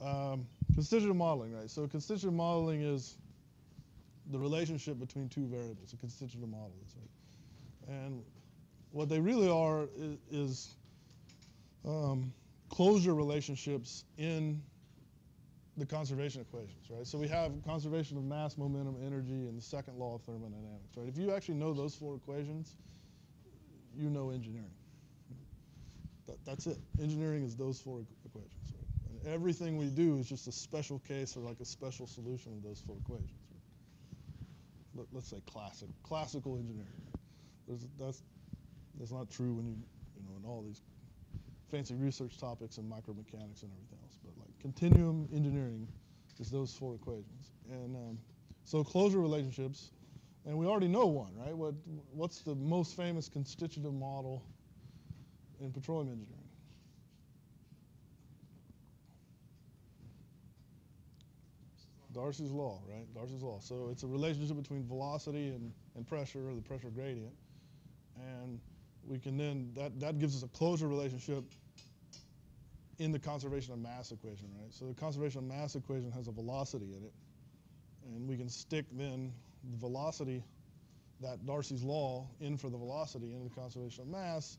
Um, constitutive modeling, right? So constitutive modeling is the relationship between two variables. A constitutive model is, right? And what they really are is, is um, closure relationships in the conservation equations, right? So we have conservation of mass, momentum, energy, and the second law of thermodynamics, right? If you actually know those four equations, you know engineering. That, that's it. Engineering is those four equations, right? And everything we do is just a special case or like a special solution of those four equations. Let, us say classic, classical engineering. There's, that's that's not true when you you know in all these fancy research topics and micromechanics and everything else. But like continuum engineering is those four equations. And um, so closure relationships, and we already know one, right? What what's the most famous constitutive model in petroleum engineering? Darcy's law, right? Darcy's law. So it's a relationship between velocity and, and pressure, or the pressure gradient. And we can then, that, that gives us a closure relationship in the conservation of mass equation, right? So the conservation of mass equation has a velocity in it. And we can stick then the velocity, that Darcy's law, in for the velocity in the conservation of mass,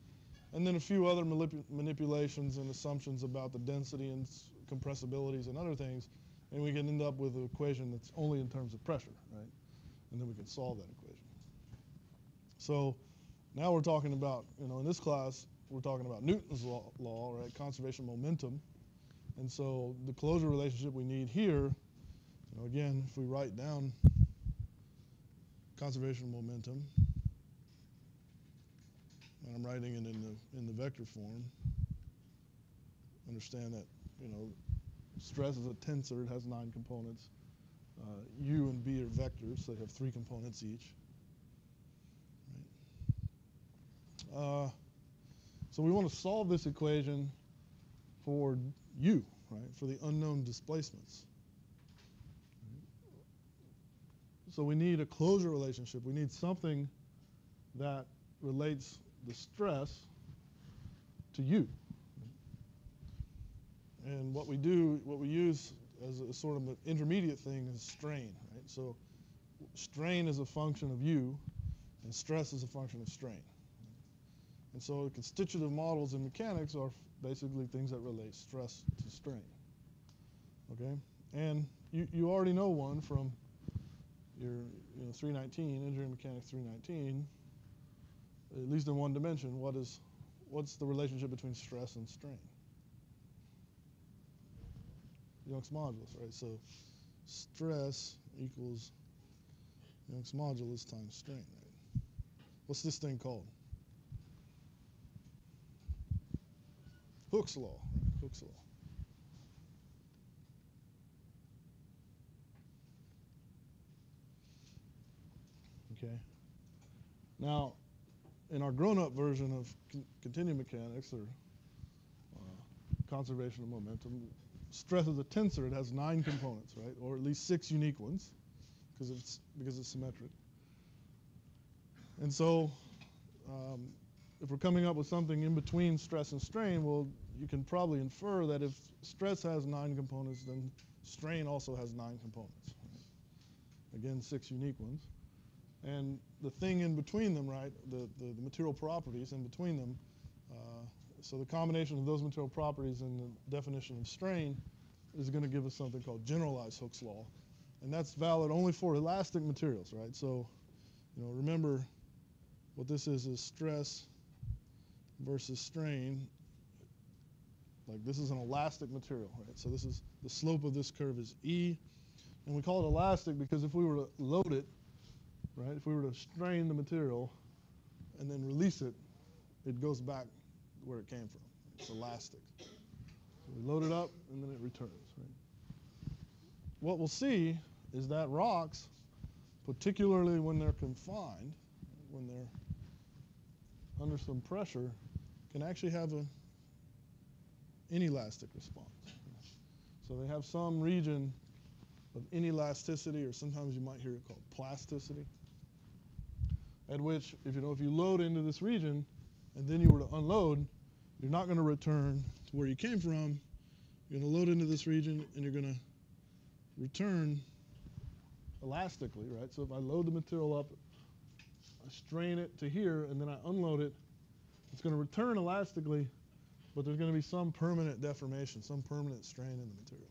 and then a few other manip manipulations and assumptions about the density and compressibilities and other things, and we can end up with an equation that's only in terms of pressure, right? And then we can solve that equation. So now we're talking about, you know, in this class, we're talking about Newton's law, law, right? Conservation momentum. And so the closure relationship we need here, you know, again, if we write down conservation momentum, and I'm writing it in the in the vector form, understand that, you know, stress is a tensor, it has nine components. Uh, U and B are vectors, so they have three components each. Uh, so we want to solve this equation for u, right, for the unknown displacements. So we need a closure relationship. We need something that relates the stress to u. And what we do, what we use as a sort of an intermediate thing is strain, right? So strain is a function of u, and stress is a function of strain. And so constitutive models in mechanics are basically things that relate stress to strain. Okay? And you, you already know one from your you know, 319, engineering mechanics 319, at least in one dimension, what is, what's the relationship between stress and strain? Young's modulus, right? So stress equals Young's modulus times strain, right? What's this thing called? Hooke's law. Hooke's law. Okay. Now, in our grown-up version of con continuum mechanics or uh, conservation of momentum, stress is a tensor. It has nine components, right, or at least six unique ones, because it's because it's symmetric. And so, um, if we're coming up with something in between stress and strain, well, you can probably infer that if stress has nine components, then strain also has nine components. Again, six unique ones. And the thing in between them, right, the, the, the material properties in between them, uh, so the combination of those material properties and the definition of strain is going to give us something called generalized Hooke's law. And that's valid only for elastic materials, right? So, you know, remember what this is is stress versus strain like this is an elastic material, right? So this is the slope of this curve is E, and we call it elastic because if we were to load it, right, if we were to strain the material and then release it, it goes back where it came from. It's elastic. So we load it up and then it returns, right? What we'll see is that rocks, particularly when they're confined, when they're under some pressure, can actually have an inelastic response. So they have some region of inelasticity, or sometimes you might hear it called plasticity, at which, if you know, if you load into this region and then you were to unload, you're not going to return to where you came from. You're going to load into this region and you're going to return elastically, right? So if I load the material up, I strain it to here, and then I unload it, it's going to return elastically, but there's going to be some permanent deformation, some permanent strain in the material.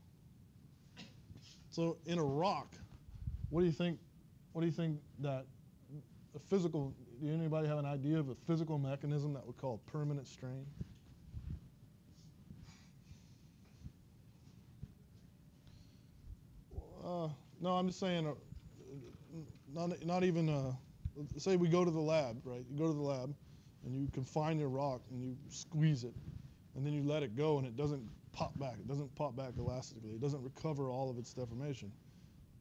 So in a rock, what do you think? What do you think that a physical? Do anybody have an idea of a physical mechanism that we call permanent strain? Uh, no, I'm just saying, uh, not, not even, uh, say we go to the lab, right? You go to the lab and you confine your rock and you squeeze it and then you let it go and it doesn't pop back. It doesn't pop back elastically. It doesn't recover all of its deformation.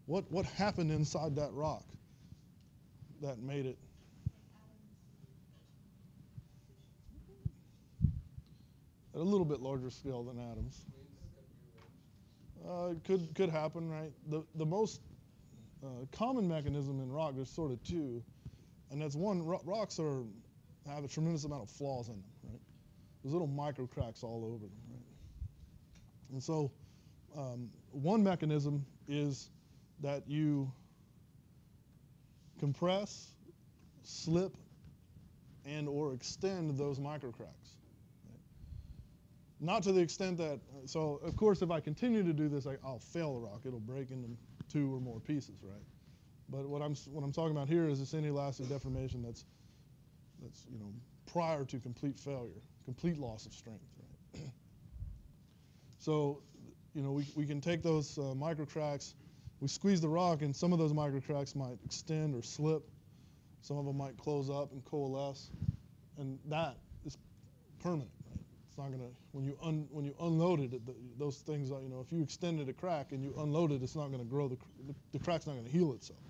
What, what happened inside that rock that made it? At a little bit larger scale than atoms. Uh, could could happen, right? The the most uh, common mechanism in rock, there's sort of two, and that's one. Ro rocks are have a tremendous amount of flaws in them, right? There's little micro cracks all over them, right? And so, um, one mechanism is that you compress, slip, and or extend those micro cracks not to the extent that, so of course if I continue to do this, I, will fail the rock. It'll break into two or more pieces, right? But what I'm, what I'm talking about here is this inelastic deformation that's, that's you know, prior to complete failure, complete loss of strength, right? so, you know, we, we can take those uh, micro cracks, we squeeze the rock, and some of those micro cracks might extend or slip. Some of them might close up and coalesce, and that is permanent not going to when you un, when you unload it, the, those things you know if you extended a crack and you unload it, it's not going to grow. The, the, crack's not going to heal itself.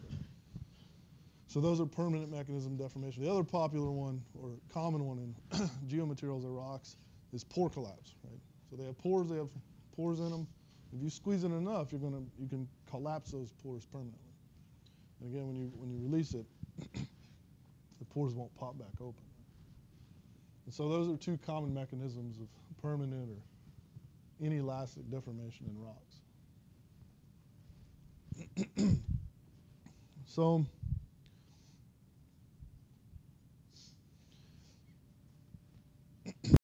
So those are permanent mechanism deformation. The other popular one or common one in geomaterials or rocks is pore collapse. Right. So they have pores. They have pores in them. If you squeeze it enough, you're going to you can collapse those pores permanently. And again, when you when you release it, the pores won't pop back open. And so those are two common mechanisms of permanent or inelastic deformation in rocks. so